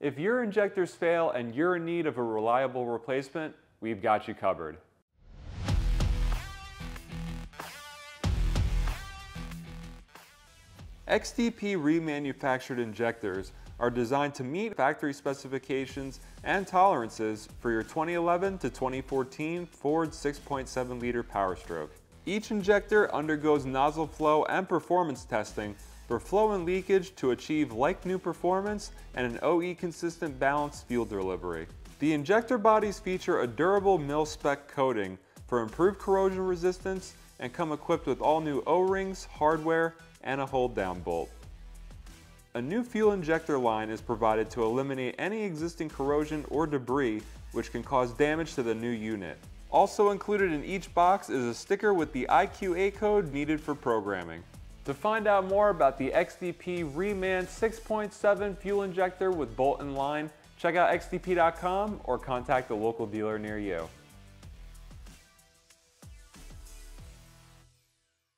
If your injectors fail and you're in need of a reliable replacement, we've got you covered. XDP remanufactured injectors are designed to meet factory specifications and tolerances for your 2011 to 2014 Ford 6.7 liter Power Stroke. Each injector undergoes nozzle flow and performance testing for flow and leakage to achieve like new performance and an OE consistent balanced fuel delivery. The injector bodies feature a durable mil-spec coating for improved corrosion resistance and come equipped with all new O-rings, hardware, and a hold down bolt. A new fuel injector line is provided to eliminate any existing corrosion or debris which can cause damage to the new unit. Also included in each box is a sticker with the IQA code needed for programming. To find out more about the XDP Reman 6.7 fuel injector with bolt and line, check out xdp.com or contact a local dealer near you.